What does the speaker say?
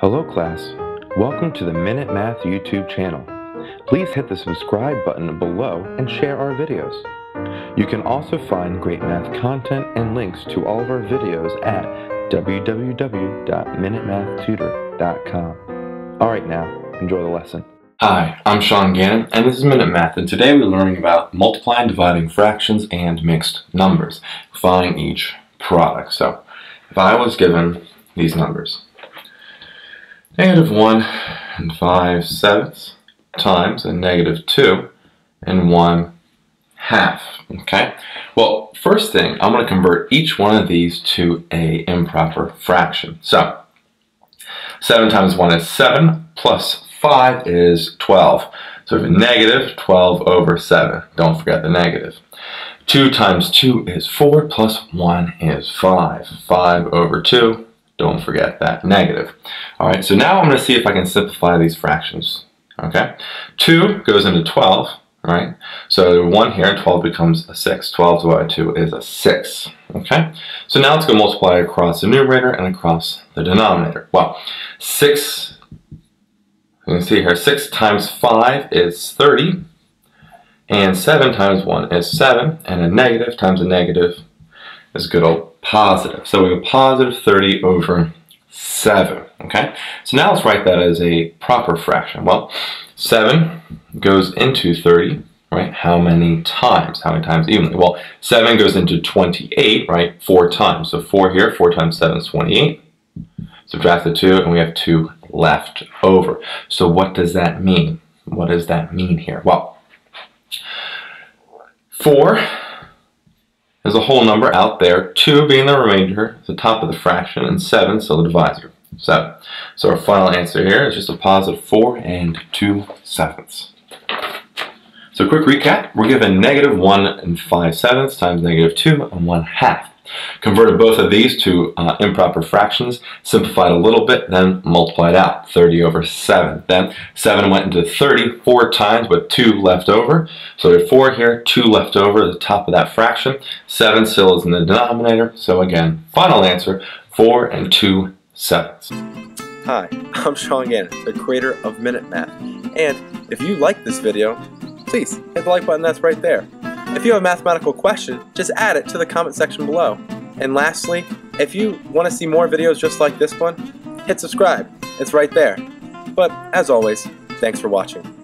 Hello class, welcome to the Minute Math YouTube channel. Please hit the subscribe button below and share our videos. You can also find great math content and links to all of our videos at www.minutemathtutor.com. Alright now, enjoy the lesson. Hi, I'm Sean Gannon, and this is Minute Math, and today we're learning about multiplying, dividing fractions, and mixed numbers, finding each product. So, if I was given these numbers, negative 1 and 5 sevenths times a negative 2 and 1 half, okay? Well, first thing, I'm going to convert each one of these to a improper fraction. So, 7 times 1 is 7, plus 5 is 12. So negative 12 over 7. Don't forget the negative. 2 times 2 is 4, plus 1 is 5. 5 over 2, don't forget that negative. All right, so now I'm going to see if I can simplify these fractions. Okay, 2 goes into 12, right? So 1 here, 12 becomes a 6. 12 divided by 2 is a 6. Okay, so now let's go multiply across the numerator and across the denominator. Well, 6 you can see here 6 times 5 is 30, and 7 times 1 is 7, and a negative times a negative is good old positive. So we have positive 30 over 7, okay? So now let's write that as a proper fraction. Well, 7 goes into 30, right? How many times? How many times evenly? Well, 7 goes into 28, right? 4 times. So 4 here, 4 times 7 is 28. Subtract the 2, and we have 2 left over. So what does that mean? What does that mean here? Well, 4 is a whole number out there, 2 being the remainder, the top of the fraction, and 7 still the divisor. 7. So our final answer here is just a positive 4 and 2 sevenths. So quick recap, we're given negative 1 and 5 sevenths times negative 2 and 1 half. Converted both of these to uh, improper fractions, simplified a little bit, then multiplied out, 30 over 7. Then 7 went into 30 four times with 2 left over. So we have 4 here, 2 left over at the top of that fraction. 7 still is in the denominator, so again, final answer, 4 and 2 sevenths. Hi, I'm Sean Gannon, the creator of Minute Math. And if you like this video, please hit the like button that's right there. If you have a mathematical question, just add it to the comment section below. And lastly, if you want to see more videos just like this one, hit subscribe. It's right there. But as always, thanks for watching.